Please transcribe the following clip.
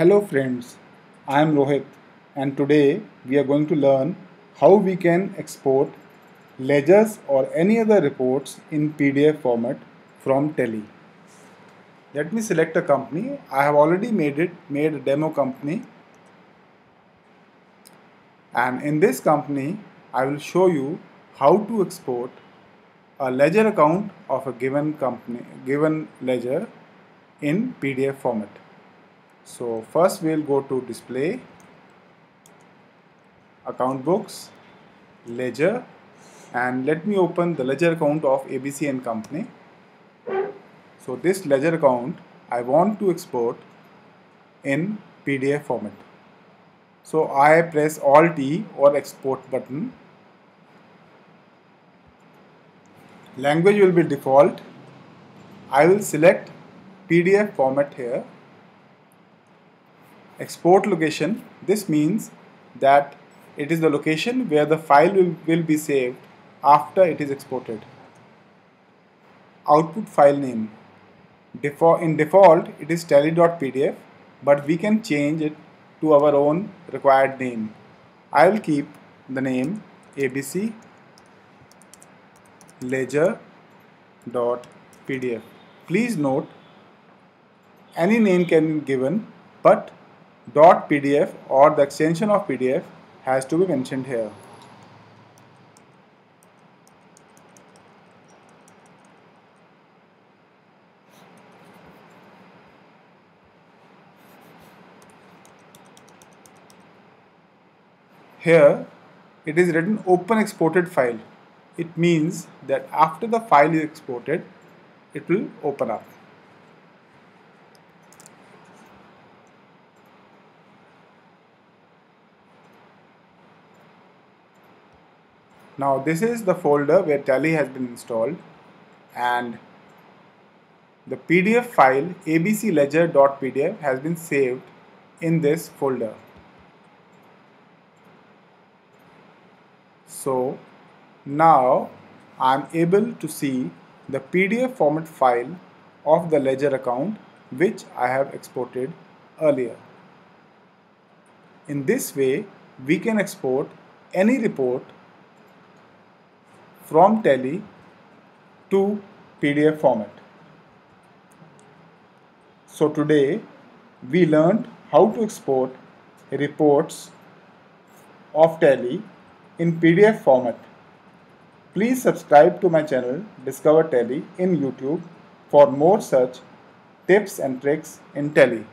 Hello friends, I am Rohit and today we are going to learn how we can export ledgers or any other reports in PDF format from Tally. Let me select a company. I have already made it, made a demo company and in this company I will show you how to export a ledger account of a given company, given ledger in PDF format. So first we'll go to display, account books, ledger and let me open the ledger account of ABC and company. So this ledger account I want to export in PDF format. So I press Alt T or export button. Language will be default. I will select PDF format here. Export location. This means that it is the location where the file will, will be saved after it is exported. Output file name. Default, in default it is tally.pdf but we can change it to our own required name. I will keep the name abc ledger.pdf. Please note any name can be given but .pdf or the extension of pdf has to be mentioned here. Here it is written open exported file. It means that after the file is exported, it will open up. Now this is the folder where Tally has been installed and the PDF file abcledger.pdf has been saved in this folder. So now I am able to see the PDF format file of the ledger account which I have exported earlier. In this way we can export any report from Tally to PDF format. So today we learned how to export reports of Tally in PDF format. Please subscribe to my channel Discover Tally in YouTube for more such tips and tricks in Tally.